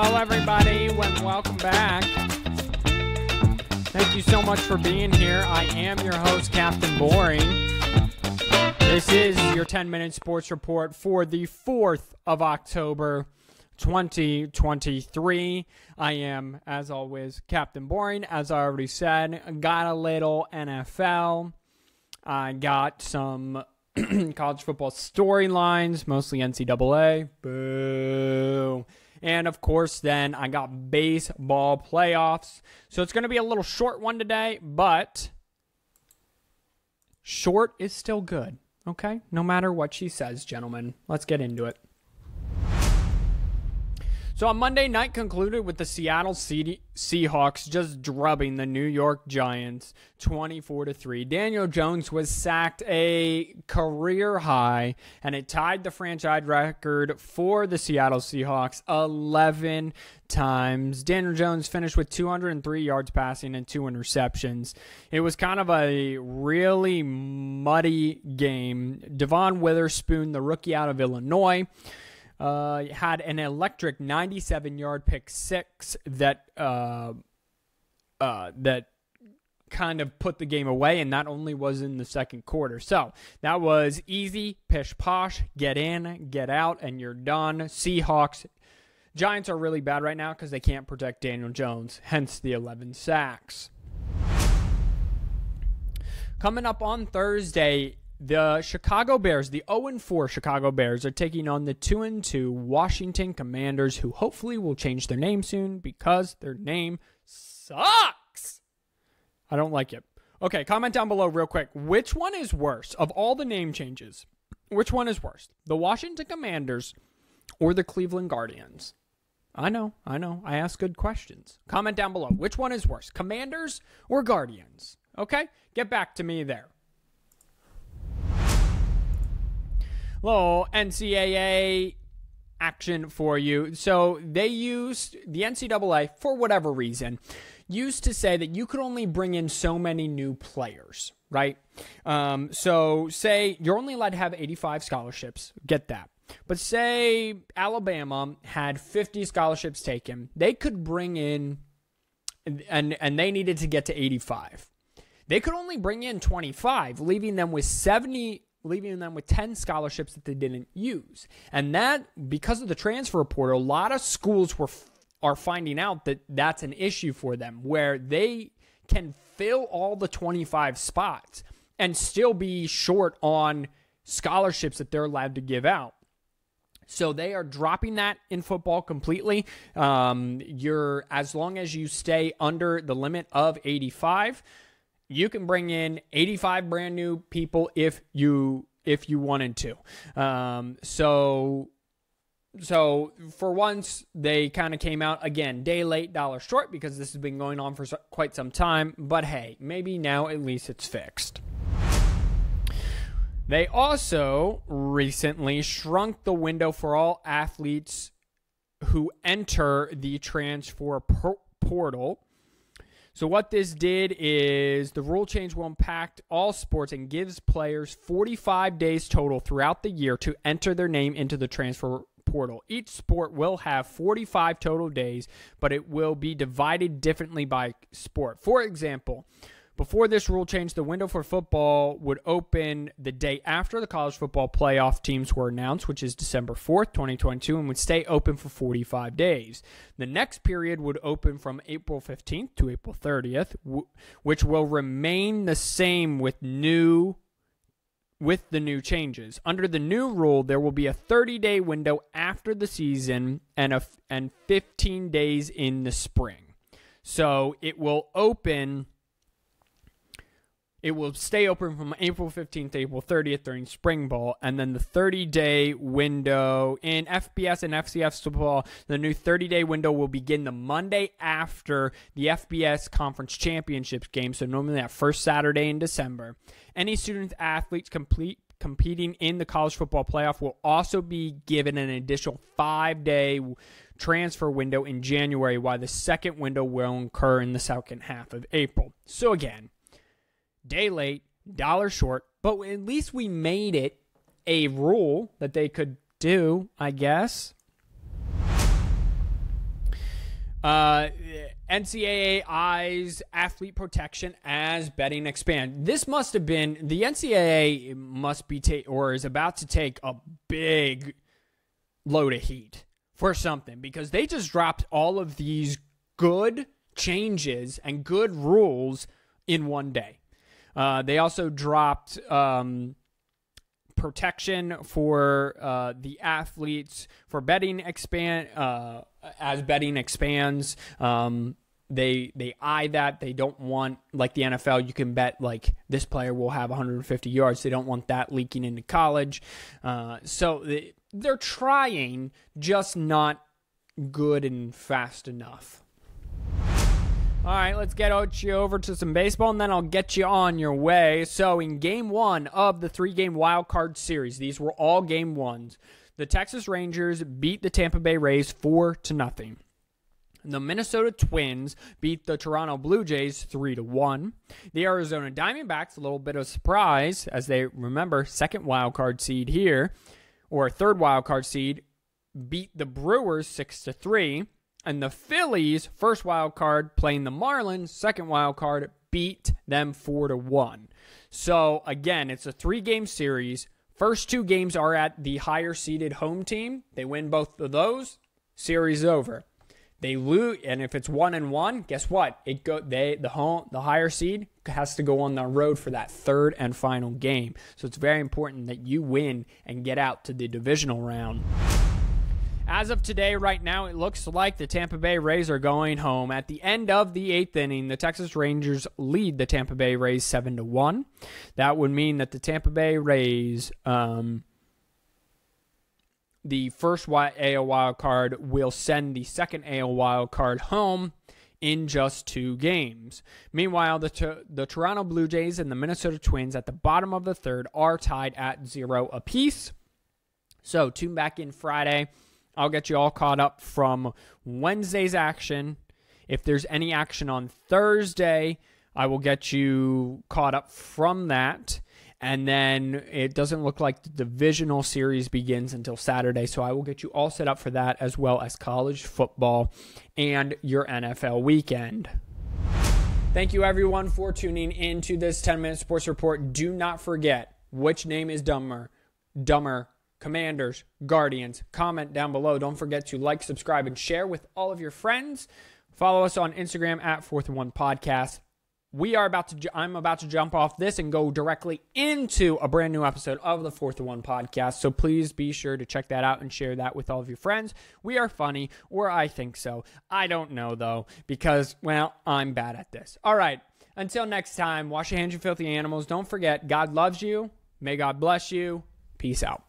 Hello, everybody, and welcome back. Thank you so much for being here. I am your host, Captain Boring. This is your 10 minute sports report for the 4th of October, 2023. I am, as always, Captain Boring. As I already said, got a little NFL. I got some college football storylines, mostly NCAA. Boo. And of course, then I got baseball playoffs. So it's going to be a little short one today, but short is still good. Okay? No matter what she says, gentlemen. Let's get into it. So on Monday night concluded with the Seattle Seahawks just drubbing the New York Giants 24 to 3. Daniel Jones was sacked a career high and it tied the franchise record for the Seattle Seahawks 11 times. Daniel Jones finished with 203 yards passing and two interceptions. It was kind of a really muddy game. Devon Witherspoon, the rookie out of Illinois, uh, had an electric 97 yard pick six that uh, uh, that kind of put the game away, and that only was in the second quarter. So that was easy, pish posh, get in, get out, and you're done. Seahawks. Giants are really bad right now because they can't protect Daniel Jones, hence the 11 sacks. Coming up on Thursday, the Chicago Bears, the 0 4 Chicago Bears, are taking on the 2 2 Washington Commanders, who hopefully will change their name soon because their name sucks. I don't like it. Okay, comment down below real quick. Which one is worse of all the name changes? Which one is worse? The Washington Commanders or the Cleveland Guardians? I know, I know. I ask good questions. Comment down below. Which one is worse, Commanders or Guardians? Okay, get back to me there. Little NCAA action for you. So they used the NCAA for whatever reason used to say that you could only bring in so many new players, right? Um, so say you're only allowed to have 85 scholarships. Get that. But say Alabama had 50 scholarships taken, they could bring in and and they needed to get to 85. They could only bring in 25, leaving them with 70 leaving them with 10 scholarships that they didn't use. And that, because of the transfer portal, a lot of schools were are finding out that that's an issue for them where they can fill all the 25 spots and still be short on scholarships that they're allowed to give out. So they are dropping that in football completely. Um, you're as long as you stay under the limit of 85 you can bring in 85 brand new people if you if you wanted to. Um, so so for once they kind of came out again day late dollar short because this has been going on for quite some time but hey maybe now at least it's fixed they also recently shrunk the window for all athletes who enter the transfer portal so, what this did is the rule change will impact all sports and gives players 45 days total throughout the year to enter their name into the transfer portal. Each sport will have 45 total days, but it will be divided differently by sport. For example, before this rule change, the window for football would open the day after the college football playoff teams were announced, which is December 4th, 2022, and would stay open for 45 days. The next period would open from April 15th to April 30th, which will remain the same with new with the new changes. Under the new rule, there will be a 30-day window after the season and a and 15 days in the spring. So, it will open it will stay open from April 15th to April 30th during spring ball, and then the 30 day window in FBS and FCS football. The new 30 day window will begin the Monday after the FBS Conference Championships game, so normally that first Saturday in December. Any student athletes complete competing in the college football playoff will also be given an additional five day transfer window in January, while the second window will occur in the second half of April. So, again, day late, dollar short, but at least we made it a rule that they could do, I guess. Uh, NCAA eyes athlete protection as betting expand. This must have been the NCAA must be take or is about to take a big load of heat for something because they just dropped all of these good changes and good rules in one day. Uh, they also dropped um, protection for uh, the athletes for betting expand uh, as betting expands. Um, they they eye that. They don't want like the NFL you can bet like this player will have 150 yards. They don't want that leaking into college. Uh, so they, they're trying just not good and fast enough all right, let's get you over to some baseball, and then I'll get you on your way. So, in game one of the three game wild card series, these were all game ones. The Texas Rangers beat the Tampa Bay Rays four to nothing. The Minnesota Twins beat the Toronto Blue Jays 3 to 1. The Arizona Diamondbacks a little bit of surprise as they remember second wild card seed here or third wild card seed beat the Brewers 6 to 3. And the Phillies, first wild card, playing the Marlins, second wild card, beat them four to one. So again, it's a three game series. First two games are at the higher seeded home team. They win both of those, series over. They lose, and if it's one and one, guess what? It go they the home the higher seed has to go on the road for that third and final game. So it's very important that you win and get out to the divisional round. As of today, right now, it looks like the Tampa Bay Rays are going home. At the end of the eighth inning, the Texas Rangers lead the Tampa Bay Rays seven to one. That would mean that the Tampa Bay Rays, um, the first AL wild card, will send the second AL wild card home in just two games. Meanwhile, the, the Toronto Blue Jays and the Minnesota Twins at the bottom of the third are tied at zero apiece. So tune back in Friday I'll get you all caught up from Wednesday's action. If there's any action on Thursday, I will get you caught up from that. And then it doesn't look like the divisional series begins until Saturday. So I will get you all set up for that, as well as college football and your NFL weekend. Thank you, everyone, for tuning in to this 10 minute sports report. Do not forget which name is dumber. Dumber Commanders, Guardians. Comment down below. Don't forget to like, subscribe, and share with all of your friends. Follow us on Instagram at Fourth One Podcast. We are about to. I'm about to jump off this and go directly into a brand new episode of the Fourth One Podcast. So please be sure to check that out and share that with all of your friends. We are funny, or I think so. I don't know though, because well, I'm bad at this. All right. Until next time, wash your hands, you filthy animals. Don't forget, God loves you. May God bless you. Peace out.